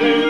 to